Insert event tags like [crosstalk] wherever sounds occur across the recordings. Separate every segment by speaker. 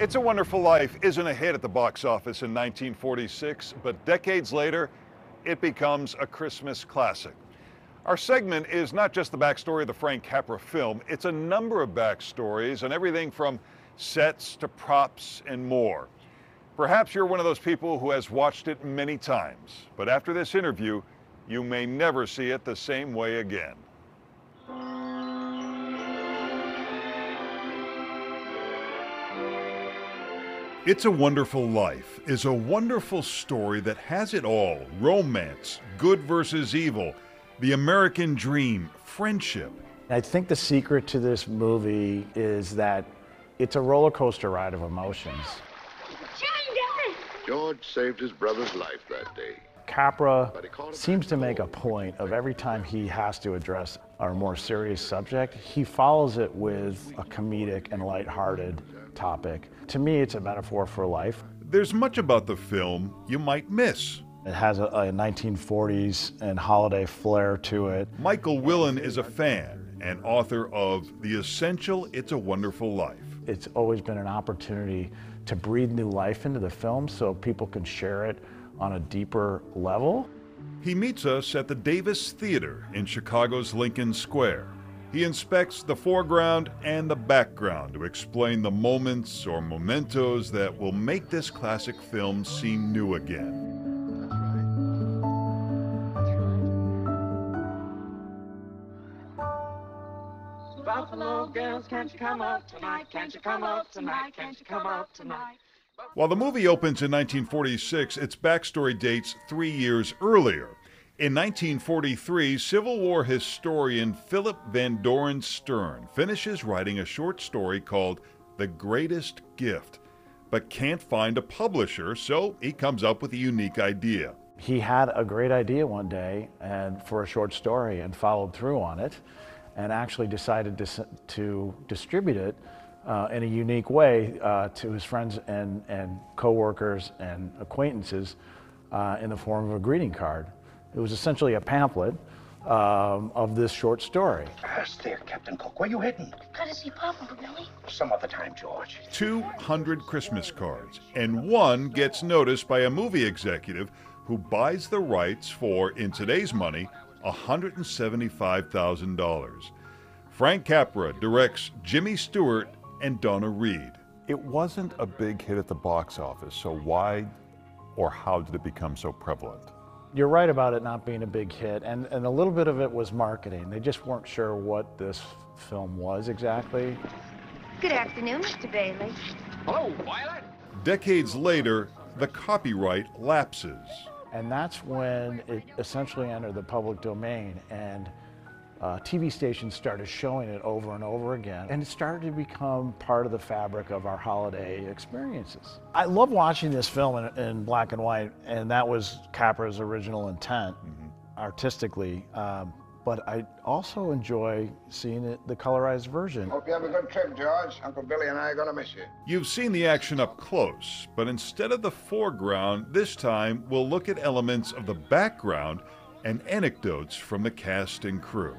Speaker 1: It's a Wonderful Life isn't a hit at the box office in 1946, but decades later, it becomes a Christmas classic. Our segment is not just the backstory of the Frank Capra film, it's a number of backstories and everything from sets to props and more. Perhaps you're one of those people who has watched it many times, but after this interview, you may never see it the same way again. It's a Wonderful Life is a wonderful story that has it all romance, good versus evil, the American dream, friendship.
Speaker 2: I think the secret to this movie is that it's a roller coaster ride of emotions.
Speaker 3: George saved his brother's life that day.
Speaker 2: Capra seems to make a point of every time he has to address a more serious subject, he follows it with a comedic and lighthearted topic. To me, it's a metaphor for life.
Speaker 1: There's much about the film you might miss.
Speaker 2: It has a, a 1940s and holiday flair to it.
Speaker 1: Michael Willian is a fan and author of The Essential It's a Wonderful Life.
Speaker 2: It's always been an opportunity to breathe new life into the film so people can share it on a deeper level.
Speaker 1: He meets us at the Davis Theater in Chicago's Lincoln Square. He inspects the foreground and the background to explain the moments or mementos that will make this classic film seem new again. Buffalo girls, can't you come up tonight? Can't you come up tonight? Can't you come up tonight? While the movie opens in 1946, its backstory dates three years earlier. In 1943, Civil War historian Philip Van Doren Stern finishes writing a short story called The Greatest Gift, but can't find a publisher, so he comes up with a unique idea.
Speaker 2: He had a great idea one day and for a short story and followed through on it and actually decided to, to distribute it uh, in a unique way uh, to his friends and, and co-workers and acquaintances uh, in the form of a greeting card. It was essentially a pamphlet um, of this short story.
Speaker 4: Us there, Captain Cook. Where you heading?
Speaker 5: Gotta see Papa, Billy.
Speaker 4: Some other time, George.
Speaker 1: 200 Christmas cards, and one gets noticed by a movie executive who buys the rights for, in today's money, $175,000. Frank Capra directs Jimmy Stewart and Donna Reed. It wasn't a big hit at the box office, so why or how did it become so prevalent?
Speaker 2: You're right about it not being a big hit, and, and a little bit of it was marketing. They just weren't sure what this film was exactly.
Speaker 5: Good afternoon, Mr. Bailey.
Speaker 4: Hello, Violet.
Speaker 1: Decades later, the copyright lapses.
Speaker 2: And that's when it essentially entered the public domain, and uh, TV stations started showing it over and over again, and it started to become part of the fabric of our holiday experiences. I love watching this film in, in black and white, and that was Capra's original intent mm-hmm. artistically. Um, but I also enjoy seeing it, the colorized version.
Speaker 3: Hope you have a good trip, George. Uncle Billy and I are going to miss you.
Speaker 1: You've seen the action up close, but instead of the foreground, this time we'll look at elements of the background and anecdotes from the cast and crew.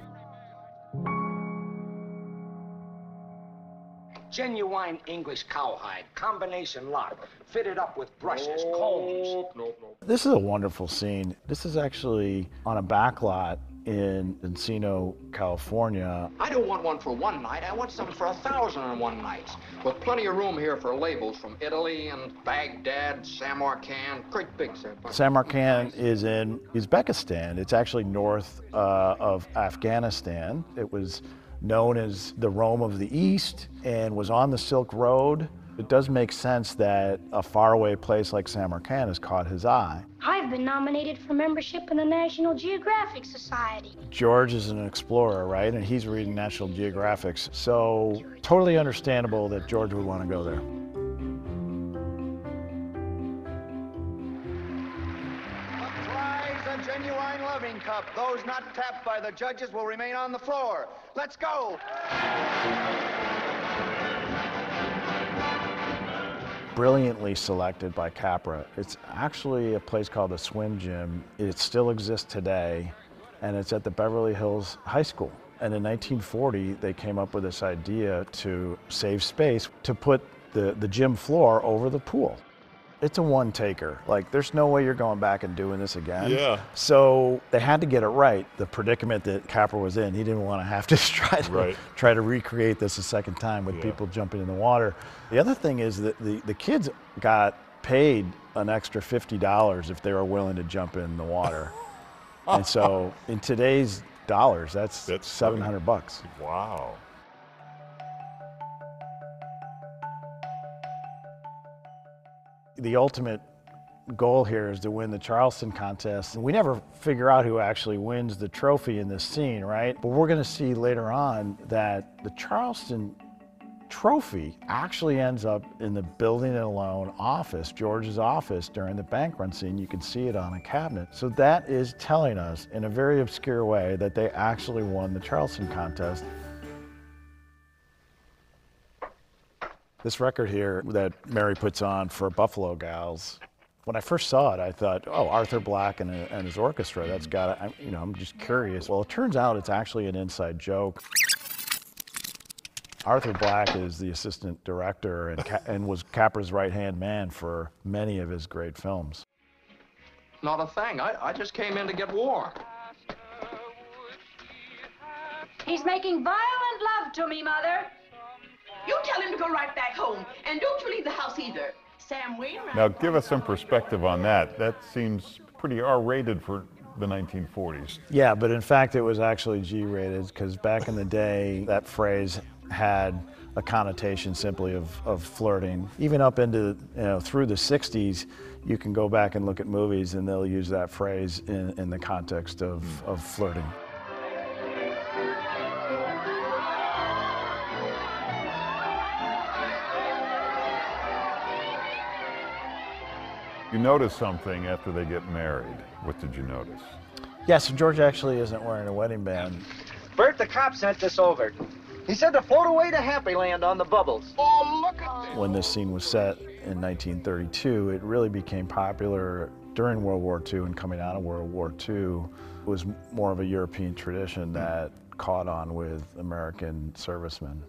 Speaker 6: Genuine English cowhide, combination lock, fitted up with brushes, combs.
Speaker 2: This is a wonderful scene. This is actually on a back lot in Encino, California.
Speaker 7: I don't want one for one night. I want something for a thousand and one nights. With plenty of room here for labels from Italy and Baghdad, Samarkand, great big, sir.
Speaker 2: Samarkand is in Uzbekistan. It's actually north uh, of Afghanistan. It was known as the Rome of the East and was on the Silk Road. It does make sense that a faraway place like Samarkand has caught his eye.
Speaker 5: I've been nominated for membership in the National Geographic Society.
Speaker 2: George is an explorer, right? And he's reading National Geographics. So totally understandable that George would want to go there.
Speaker 8: Those not tapped by the judges will remain on the floor. Let's go.
Speaker 2: brilliantly selected by Capra. It's actually a place called the Swim Gym. It still exists today, and it's at the Beverly Hills High School. And in 1940, they came up with this idea to save space, to put the, the gym floor over the pool. It's a one taker. Like, there's no way you're going back and doing this again.
Speaker 1: Yeah.
Speaker 2: So they had to get it right. The predicament that Capra was in, he didn't want to have to [laughs] try to
Speaker 1: Right.
Speaker 2: try to recreate this a second time with
Speaker 1: Yeah.
Speaker 2: people jumping in the water. The other thing is that the, the kids got paid an extra $50 if they were willing to jump in the water. [laughs] and so in today's dollars, that's,
Speaker 1: That's
Speaker 2: 700 bucks.
Speaker 1: Wow.
Speaker 2: The ultimate goal here is to win the Charleston contest. We never figure out who actually wins the trophy in this scene, right? But we're going to see later on that the Charleston trophy actually ends up in the building and loan office, George's office during the bank run scene. You can see it on a cabinet. So that is telling us in a very obscure way that they actually won the Charleston contest. This record here that Mary puts on for Buffalo Gals, when I first saw it, I thought, oh, Arthur Black and, and his orchestra, that's mm-hmm. got to, you know, I'm just curious. Well, it turns out it's actually an inside joke. Arthur Black is the assistant director and, Ca- and was Capra's right hand man for many of his great films.
Speaker 7: Not a thing. I, I just came in to get warm.
Speaker 5: He's making violent love to me, Mother.
Speaker 9: You tell him to go right back home, and don't you leave the house either. Sam Wainwright.
Speaker 1: Now, give us some perspective on that. That seems pretty R-rated for the 1940s.
Speaker 2: Yeah, but in fact, it was actually G rated because back in the day, that phrase had a connotation simply of, of flirting. Even up into, you know, through the 60s, you can go back and look at movies and they'll use that phrase in, in the context of, of flirting.
Speaker 1: You notice something after they get married. What did you notice?
Speaker 2: Yeah, so George actually isn't wearing a wedding band.
Speaker 6: Bert, the cop sent this over. He said to float away to Happy Land on the bubbles.
Speaker 7: Oh, look at this.
Speaker 2: When this scene was set in 1932, it really became popular during World War II and coming out of World War II. It was more of a European tradition that caught on with American servicemen.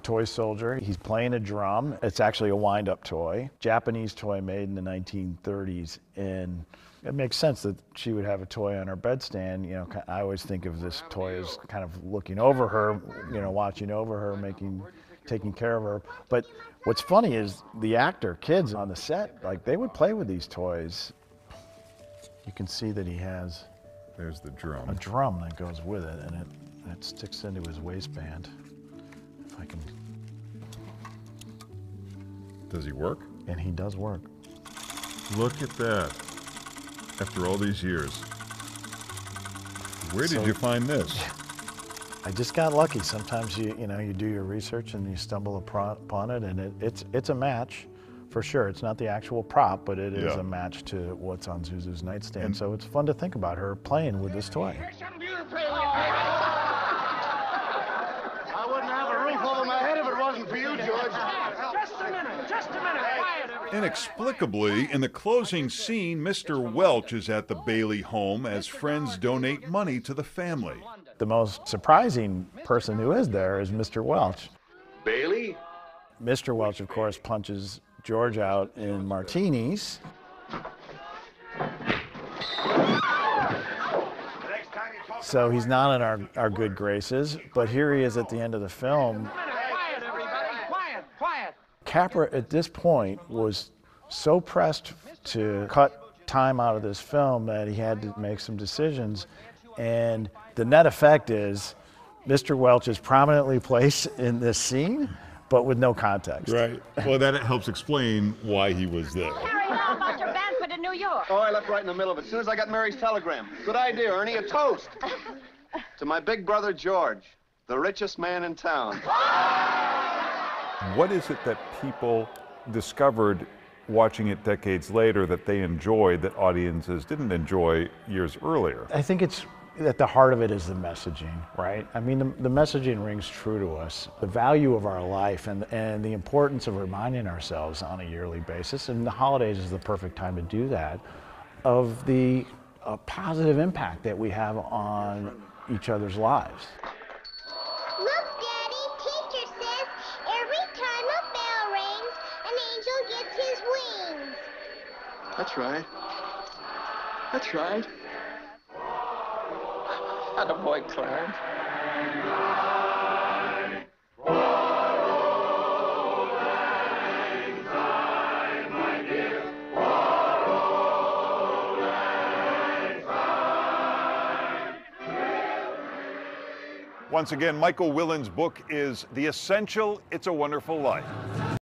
Speaker 2: Toy soldier, he's playing a drum. It's actually a wind up toy, Japanese toy made in the 1930s. And it makes sense that she would have a toy on her bedstand. You know, I always think of this toy as kind of looking over her, you know, watching over her, making, taking care of her. But what's funny is the actor, kids on the set, like they would play with these toys. You can see that he has
Speaker 1: There's the drum.
Speaker 2: a drum that goes with it, and it, it sticks into his waistband. If I can,
Speaker 1: Does he work?
Speaker 2: and he does work.
Speaker 1: Look at that. After all these years. Where did
Speaker 2: So-
Speaker 1: you find this? [laughs]
Speaker 2: I just got lucky. Sometimes you you know you do your research and you stumble upon upon it, and it, it's it's a match, for sure. It's not the actual prop, but it is
Speaker 1: Yeah.
Speaker 2: a match to what's on Zuzu's nightstand.
Speaker 1: And-
Speaker 2: so it's fun to think about her playing with this toy.
Speaker 8: I wouldn't have a roof over my head if it wasn't for you, George.
Speaker 6: Just a minute, just a minute. Quiet, everybody.
Speaker 1: Inexplicably, in the closing scene, Mr. Welch is at the Bailey home as friends donate money to the family.
Speaker 2: The most surprising person who is there is Mr. Welch.
Speaker 3: Bailey?
Speaker 2: Mr. Welch, of course, punches George out in Martini's. So he's not in our, our good graces, but here he is at the end of the film. Capra, at this point, was so pressed to cut time out of this film that he had to make some decisions. And the net effect is Mr. Welch is prominently [laughs] placed in this scene, but with no context.
Speaker 1: Right. Well, that helps explain why he was there.
Speaker 5: Harry Hall about your banquet in New York.
Speaker 8: Oh, I left right in the middle of it. As soon as I got Mary's telegram. Good idea, Ernie. A toast. [laughs] to my big brother, George, the richest man in town. [laughs]
Speaker 1: What is it that people discovered watching it decades later that they enjoyed that audiences didn't enjoy years earlier?
Speaker 2: I think it's at the heart of it is the messaging, right? I mean, the, the messaging rings true to us. The value of our life and, and the importance of reminding ourselves on a yearly basis, and the holidays is the perfect time to do that, of the
Speaker 10: a positive impact that we have on each other's lives.
Speaker 7: That's right. That's right.
Speaker 11: Attaboy, Clarence.
Speaker 1: Once again, Michael Willian's book is The Essential It's a Wonderful Life.